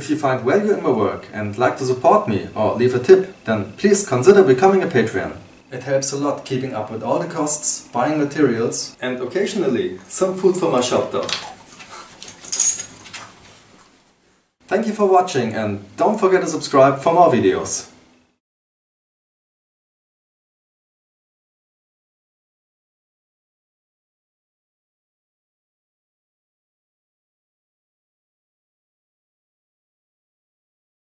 If you find value in my work and like to support me or leave a tip, then please consider becoming a Patreon. It helps a lot keeping up with all the costs, buying materials and occasionally some food for my shop though. Thank you for watching and don't forget to subscribe for more videos.